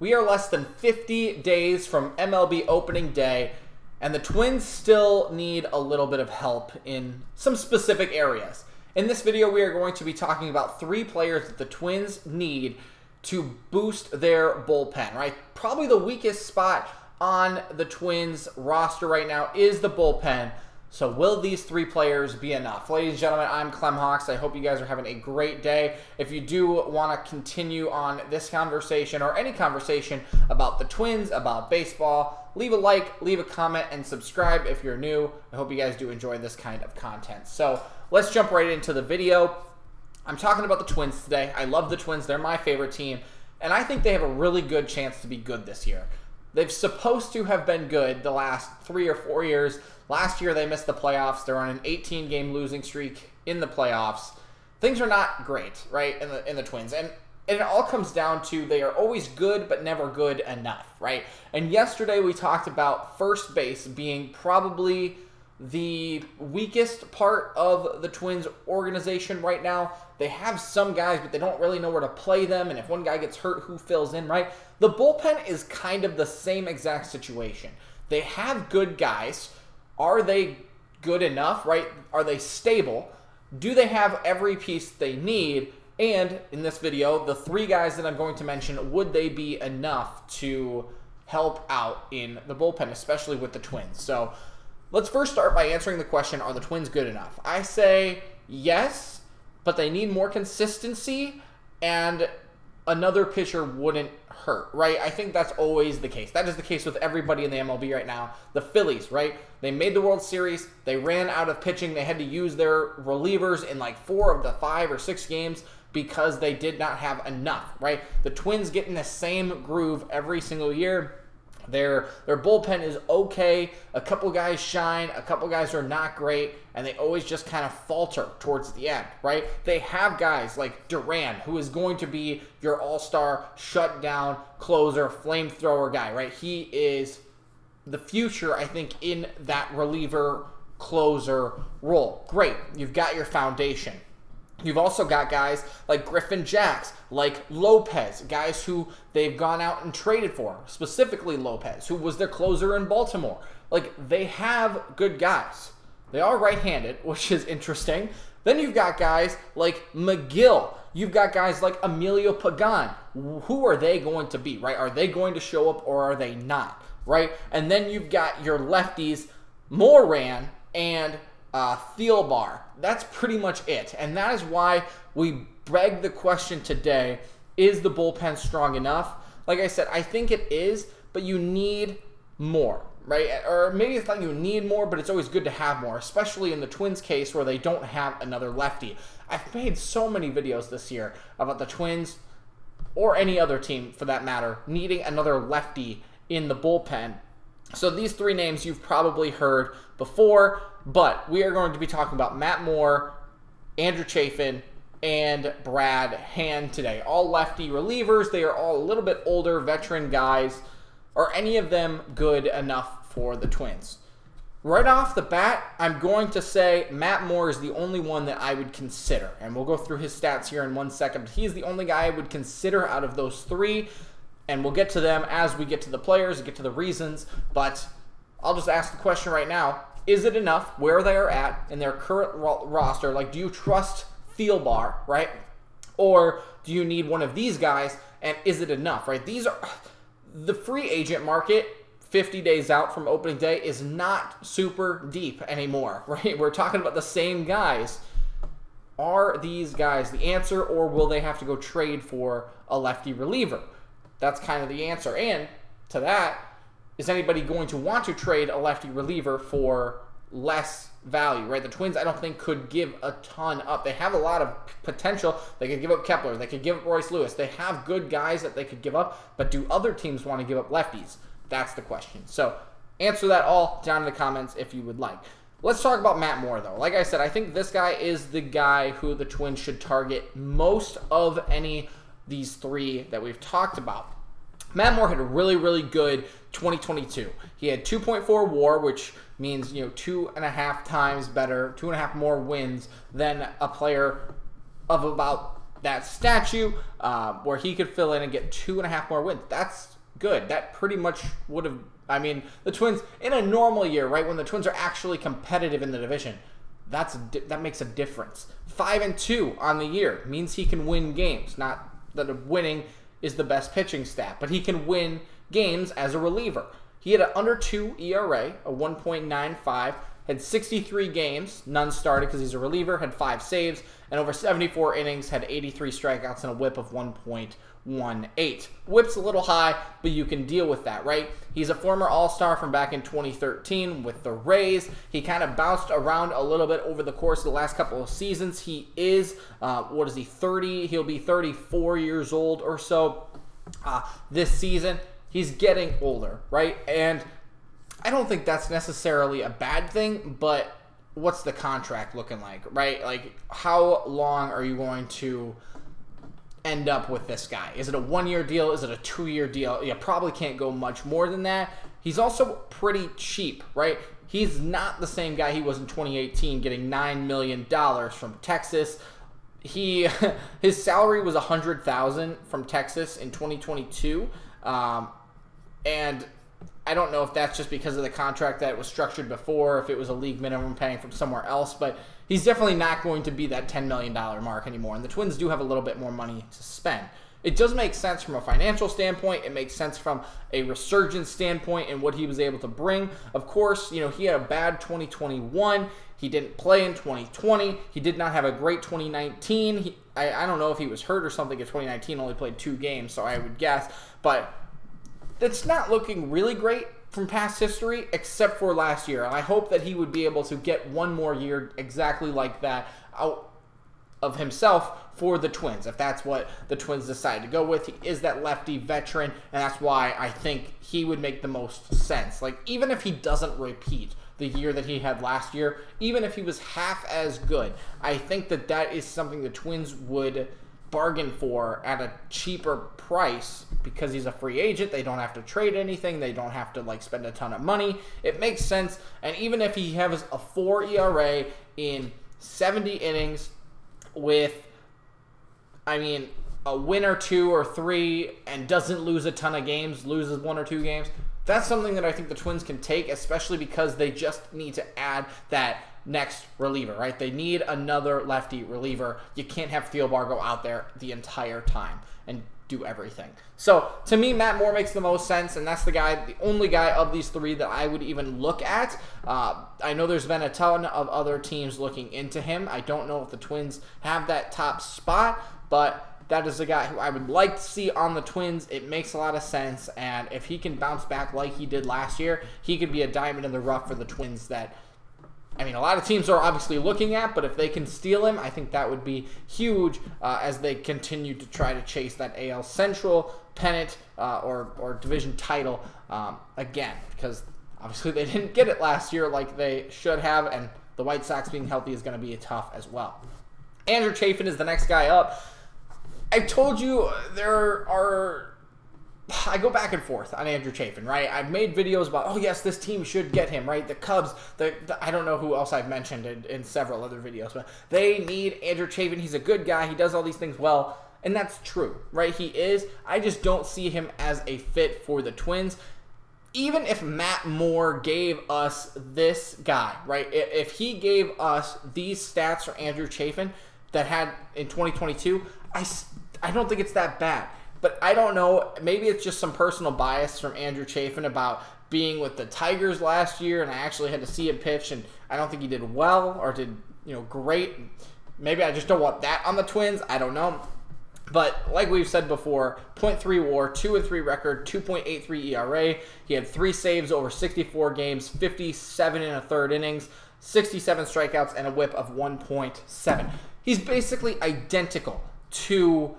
We are less than 50 days from MLB opening day, and the Twins still need a little bit of help in some specific areas. In this video, we are going to be talking about three players that the Twins need to boost their bullpen, right? Probably the weakest spot on the Twins roster right now is the bullpen. So will these three players be enough? Ladies and gentlemen, I'm Clem Hawks. I hope you guys are having a great day. If you do want to continue on this conversation or any conversation about the Twins, about baseball, leave a like, leave a comment, and subscribe if you're new. I hope you guys do enjoy this kind of content. So let's jump right into the video. I'm talking about the Twins today. I love the Twins. They're my favorite team. And I think they have a really good chance to be good this year. They've supposed to have been good the last three or four years. Last year they missed the playoffs. They're on an 18 game losing streak in the playoffs. Things are not great, right, in the in the Twins. And and it all comes down to they are always good but never good enough, right? And yesterday we talked about first base being probably the weakest part of the Twins organization right now. They have some guys, but they don't really know where to play them. And if one guy gets hurt, who fills in, right? The bullpen is kind of the same exact situation. They have good guys. Are they good enough, right? Are they stable? Do they have every piece they need? And in this video, the three guys that I'm going to mention, would they be enough to help out in the bullpen, especially with the Twins? So let's first start by answering the question Are the Twins good enough? I say yes, but they need more consistency, and another pitcher wouldn't hurt, right? I think that's always the case. That is the case with everybody in the MLB right now. The Phillies, right? They made the World Series. They ran out of pitching. They had to use their relievers in like four of the five or six games because they did not have enough, right? The Twins get in the same groove every single year. Their their bullpen is okay. A couple guys shine, a couple guys are not great, and they always just kind of falter towards the end, right? They have guys like Duran, who is going to be your all-star shutdown closer, flamethrower guy, right? He is the future, I think, in that reliever closer role. Great. You've got your foundation. You've also got guys like Griffin Jax, like Lopez, guys who they've gone out and traded for, specifically Lopez, who was their closer in Baltimore. Like, they have good guys. They are right handed, which is interesting. Then you've got guys like Megill. You've got guys like Emilio Pagan. Who are they going to be, right? Are they going to show up or are they not, right? And then you've got your lefties, Moran and uh, Thielbar. That's pretty much it. And that is why we beg the question today is the bullpen strong enough? Like I said, I think it is, but you need more, right? Or maybe it's not you need more, but it's always good to have more, especially in the Twins case where they don't have another lefty. I've made so many videos this year about the Twins or any other team for that matter needing another lefty in the bullpen. So these three names you've probably heard before. But we are going to be talking about Matt Moore, Andrew Chafin, and Brad Hand today. All lefty relievers. They are all a little bit older, veteran guys. Are any of them good enough for the Twins? Right off the bat, I'm going to say Matt Moore is the only one that I would consider. And we'll go through his stats here in one second. He is the only guy I would consider out of those three. And we'll get to them as we get to the players, get to the reasons. But I'll just ask the question right now is it enough where they are at in their current ro- roster? Like, do you trust Thielbar, right? Or do you need one of these guys? And is it enough, right? These are the free agent market 50 days out from opening day is not super deep anymore, right? We're talking about the same guys. Are these guys the answer, or will they have to go trade for a lefty reliever? That's kind of the answer. And to that, is anybody going to want to trade a lefty reliever for less value, right? The Twins, I don't think, could give a ton up. They have a lot of potential. They could give up Kepler. They could give up Royce Lewis. They have good guys that they could give up, but do other teams want to give up lefties? That's the question. So answer that all down in the comments if you would like. Let's talk about Matt Moore, though. Like I said, I think this guy is the guy who the Twins should target most of any these three that we've talked about. Matt Moore had a really, really good 2022. He had 2.4 WAR, which means you know two and a half times better, two and a half more wins than a player of about that statue uh, where he could fill in and get two and a half more wins. That's good. That pretty much would have. I mean, the Twins in a normal year, right when the Twins are actually competitive in the division, that's that makes a difference. Five and two on the year means he can win games. Not that winning is the best pitching stat, but he can win games as a reliever. He had an under two ERA, a 1.95 had 63 games, none started because he's a reliever, had five saves, and over 74 innings, had 83 strikeouts and a whip of 1.18. Whip's a little high, but you can deal with that, right? He's a former All Star from back in 2013 with the Rays. He kind of bounced around a little bit over the course of the last couple of seasons. He is, uh, what is he, 30? He'll be 34 years old or so uh, this season. He's getting older, right? And I don't think that's necessarily a bad thing, but what's the contract looking like, right? Like, how long are you going to end up with this guy? Is it a one year deal? Is it a two year deal? You probably can't go much more than that. He's also pretty cheap, right? He's not the same guy he was in 2018, getting $9 million from Texas. He his salary was 100,000 from Texas in 2022. Um, and I don't know if that's just because of the contract that was structured before, if it was a league minimum paying from somewhere else, but he's definitely not going to be that $10 million mark anymore. And the Twins do have a little bit more money to spend. It does make sense from a financial standpoint. It makes sense from a resurgence standpoint and what he was able to bring. Of course, you know, he had a bad 2021. He didn't play in 2020. He did not have a great 2019. He, I, I don't know if he was hurt or something in 2019, only played two games, so I would guess. But that's not looking really great from past history, except for last year. And I hope that he would be able to get one more year exactly like that out of himself for the Twins, if that's what the Twins decide to go with. He is that lefty veteran, and that's why I think he would make the most sense. Like, even if he doesn't repeat the year that he had last year, even if he was half as good, I think that that is something the Twins would bargain for at a cheaper price because he's a free agent. They don't have to trade anything. They don't have to like spend a ton of money. It makes sense. And even if he has a 4 ERA in 70 innings with I mean a win or two or three and doesn't lose a ton of games, loses one or two games, that's something that I think the Twins can take, especially because they just need to add that next reliever, right? They need another lefty reliever. You can't have Thielbar go out there the entire time and do everything. So to me, Matt Moore makes the most sense, and that's the guy, the only guy of these three that I would even look at. Uh, I know there's been a ton of other teams looking into him. I don't know if the Twins have that top spot, but that is a guy who I would like to see on the Twins. It makes a lot of sense, and if he can bounce back like he did last year, he could be a diamond in the rough for the Twins that I mean, a lot of teams are obviously looking at, but if they can steal him, I think that would be huge uh, as they continue to try to chase that AL Central pennant uh, or, or division title um, again, because obviously they didn't get it last year like they should have, and the White Sox being healthy is going to be tough as well. Andrew Chafin is the next guy up. I told you there are I go back and forth on Andrew Chafin, right? I've made videos about, oh yes, this team should get him, right? The Cubs, the, the I don't know who else I've mentioned in, in, several other videos, but they need Andrew Chafin. He's a good guy. He does all these things well, and that's true, right? He is. I just don't see him as a fit for the Twins. Even if Matt Moore gave us this guy, right? If he gave us these stats for Andrew Chafin that had in 2022, I, I don't think it's that bad. But I don't know. Maybe it's just some personal bias from Andrew Chafin about being with the Tigers last year, and I actually had to see him pitch, and I don't think he did well or did you know great. Maybe I just don't want that on the Twins. I don't know. But like we've said before, 0.3 WAR, 2 and 3 record, 2.83 ERA. He had three saves over 64 games, 57 and a third innings, 67 strikeouts, and a WHIP of 1.7. He's basically identical to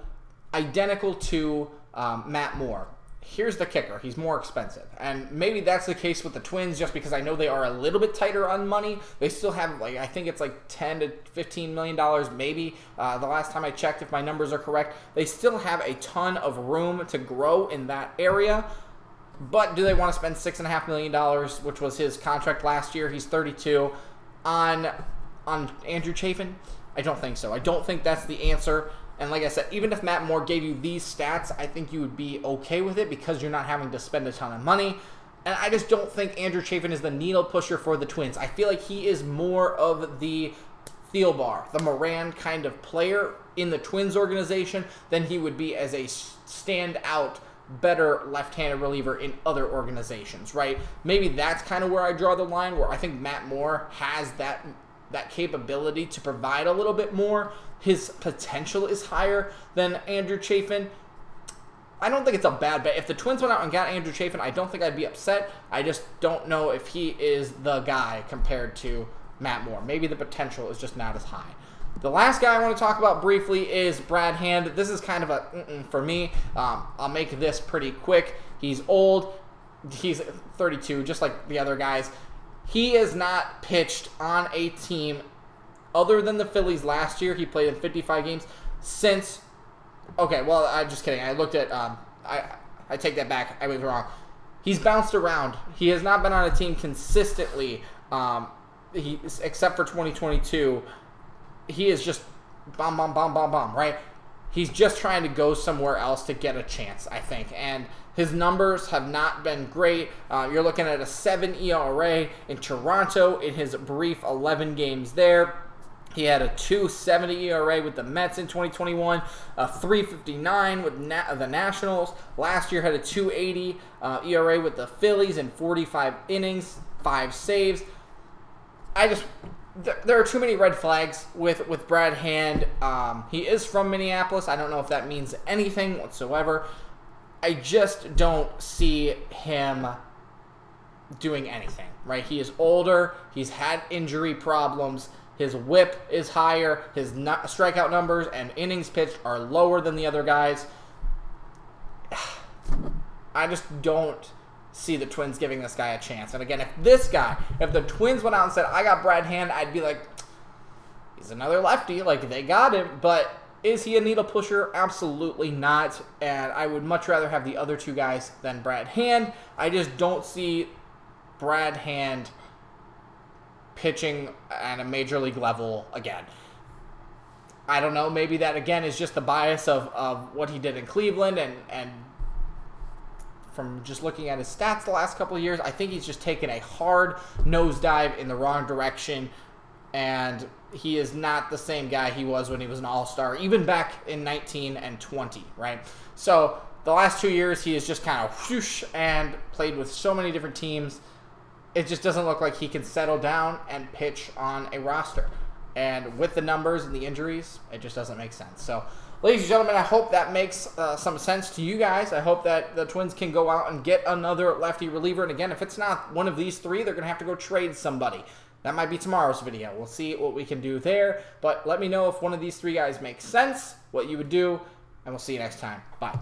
identical to um, Matt Moore. Here's the kicker: he's more expensive, and maybe that's the case with the Twins, just because I know they are a little bit tighter on money. They still have like I think it's like ten to fifteen million dollars, maybe. Uh, the last time I checked, if my numbers are correct, they still have a ton of room to grow in that area. But do they want to spend six and a half million dollars, which was his contract last year? He's 32 on on Andrew Chafin. I don't think so. I don't think that's the answer. And like I said, even if Matt Moore gave you these stats, I think you would be okay with it because you're not having to spend a ton of money. And I just don't think Andrew Chafin is the needle pusher for the Twins. I feel like he is more of the Thielbar, the Moran kind of player in the Twins organization than he would be as a standout better left-handed reliever in other organizations, right? Maybe that's kind of where I draw the line where I think Matt Moore has that that capability to provide a little bit more. His potential is higher than Andrew Chafin. I don't think it's a bad bet. If the Twins went out and got Andrew Chafin, I don't think I'd be upset. I just don't know if he is the guy compared to Matt Moore. Maybe the potential is just not as high. The last guy I want to talk about briefly is Brad Hand. This is kind of a for me. Um, I'll make this pretty quick. He's old. He's 32, just like the other guys. He has not pitched on a team other than the Phillies last year. He played in 55 games since. Okay, well, I'm just kidding. I looked at. Um, I I take that back. I was wrong. He's bounced around. He has not been on a team consistently. Um, he except for 2022 he is just bomb, bomb, bomb, bomb, bomb, right? He's just trying to go somewhere else to get a chance, I think. And his numbers have not been great. Uh, you're looking at a 7 ERA in Toronto in his brief 11 games there. He had a 270 ERA with the Mets in 2021, a 359 with Na- the Nationals. Last year had a 280 uh, ERA with the Phillies in 45 innings, five saves. I just there are too many red flags with with Brad Hand. Um, he is from Minneapolis. I don't know if that means anything whatsoever. I just don't see him doing anything. Right? He is older. He's had injury problems. His WHIP is higher. His strikeout numbers and innings pitched are lower than the other guys. I just don't see the Twins giving this guy a chance. And again, if this guy, if the Twins went out and said, I got Brad Hand, I'd be like, he's another lefty. Like, they got him. But is he a needle pusher? Absolutely not. And I would much rather have the other two guys than Brad Hand. I just don't see Brad Hand pitching at a major league level again. I don't know. Maybe that again is just the bias of, of what he did in Cleveland and, and from just looking at his stats the last couple of years, I think he's just taken a hard nosedive in the wrong direction. And he is not the same guy he was when he was an all star, even back in 19 and 20, right? So the last two years, he has just kind of whoosh and played with so many different teams. It just doesn't look like he can settle down and pitch on a roster. And with the numbers and the injuries, it just doesn't make sense. So ladies and gentlemen, I hope that makes uh, some sense to you guys. I hope that the Twins can go out and get another lefty reliever. And again, if it's not one of these three, they're going to have to go trade somebody. That might be tomorrow's video. We'll see what we can do there. But let me know if one of these three guys makes sense, what you would do, and we'll see you next time. Bye.